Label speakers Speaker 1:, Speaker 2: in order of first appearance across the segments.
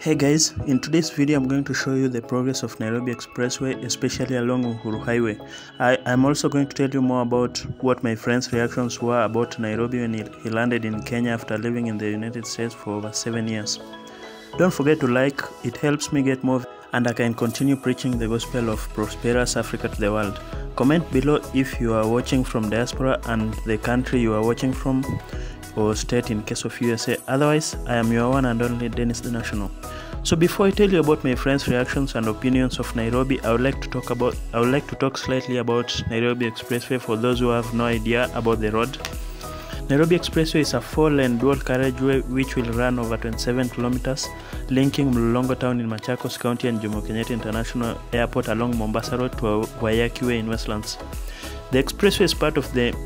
Speaker 1: Hey guys, in today's video I'm going to show you the progress of Nairobi Expressway, especially along Uhuru Highway. I, am also going to tell you more about what my friend's reactions were about Nairobi when he, he landed in Kenya after living in the United States for over 7 years. Don't forget to like, it helps me get more and I can continue preaching the gospel of prosperous Africa to the world. Comment below if you are watching from diaspora and the country you are watching from or state in case of USA. Otherwise, I am your one and only Dennis the National. So before I tell you about my friends' reactions and opinions of Nairobi, I would like to talk about I would like to talk slightly about Nairobi Expressway for those who have no idea about the road. Nairobi Expressway is a four-lane dual carriageway which will run over 27 kilometers, linking Mlolongo town in Machakos County and Jomo Kenyatta International Airport along Mombasa Road to Waiyaki Way in Westlands. The expressway is part of the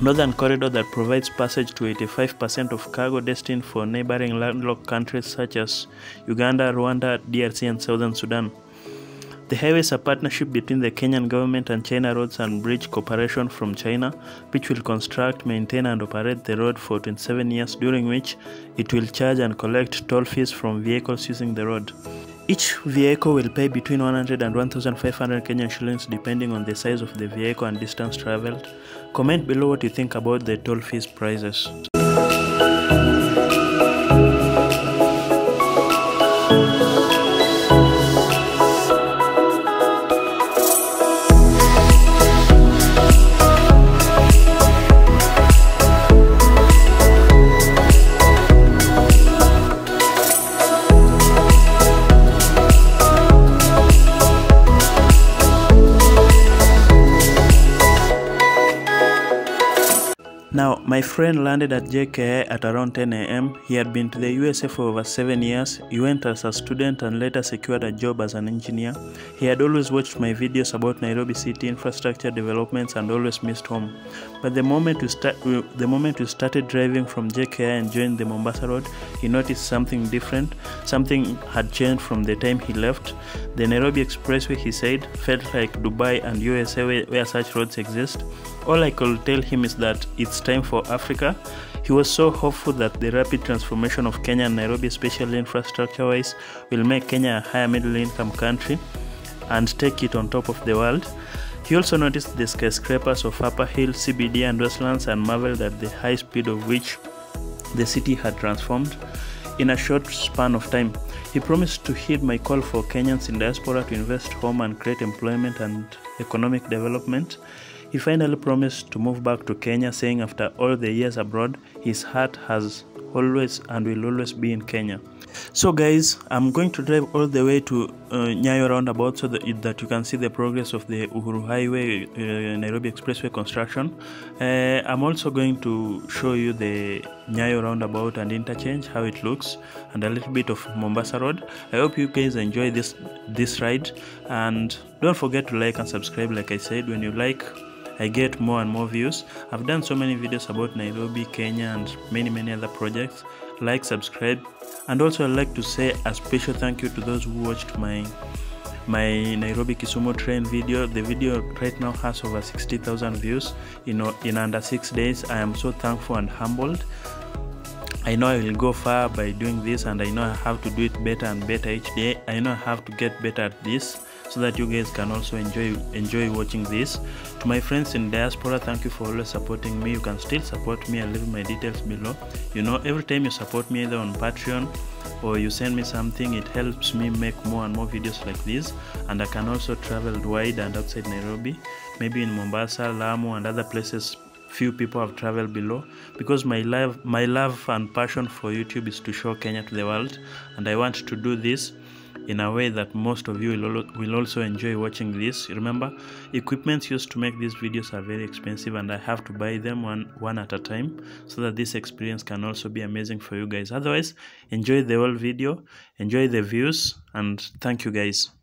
Speaker 1: northern corridor that provides passage to 85% of cargo destined for neighboring landlocked countries such as Uganda, Rwanda, DRC, and Southern Sudan. The highway is a partnership between the Kenyan government and China Roads and Bridge Corporation from China, which will construct, maintain, and operate the road for 27 years, during which it will charge and collect toll fees from vehicles using the road. Each vehicle will pay between 100 and 1500 Kenyan shillings depending on the size of the vehicle and distance traveled. Comment below what you think about the toll fees prices. Friend landed at JKIA at around 10 am. He had been to the USA for over 7 years. He went as a student and later secured a job as an engineer. He had always watched my videos about Nairobi city infrastructure developments and always missed home. But the moment we, start, the moment we started driving from JKIA and joined the Mombasa Road, he noticed something different. Something had changed from the time he left. The Nairobi Expressway, he said, felt like Dubai and USA where such roads exist. All I could tell him is that it's time for Africa. He was so hopeful that the rapid transformation of Kenya and Nairobi, especially infrastructure wise, will make Kenya a higher middle income country and take it on top of the world. He also noticed the skyscrapers of Upper Hill, CBD, and Westlands and marveled at the high speed of which the city had transformed in a short span of time. He promised to heed my call for Kenyans in diaspora to invest home and create employment and economic development. He finally promised to move back to Kenya, saying after all the years abroad, his heart has always and will always be in Kenya. So, guys, I'm going to drive all the way to uh, Nyayo roundabout so that, that you can see the progress of the Uhuru Highway uh, Nairobi Expressway construction. Uh, I'm also going to show you the Nyayo roundabout and interchange, how it looks, and a little bit of Mombasa Road. I hope you guys enjoy this this ride, and don't forget to like and subscribe. Like I said, when you like I get more and more views. I've done so many videos about Nairobi, Kenya, and many, many other projects. Like, subscribe, and also I'd like to say a special thank you to those who watched my my Nairobi Kisumu train video. The video right now has over 60,000 views in, in under six days. I am so thankful and humbled. I know I will go far by doing this, and I know I have to do it better and better each day. I know I have to get better at this so that you guys can also enjoy enjoy watching this. To my friends in diaspora thank you for always supporting me. You can still support me i'll leave my details below. You know every time you support me either on patreon or you send me something it helps me make more and more videos like this. And i can also travel wide and outside nairobi maybe in mombasa lamu and other places few people have traveled below. Because my love my love and passion for youtube is to show kenya to the world and i want to do this in a way that most of you will, also enjoy watching this. Remember equipments used to make these videos are very expensive and i have to buy them one one at a time so that this experience can also be amazing for you guys. Otherwise enjoy the whole video enjoy the views and thank you guys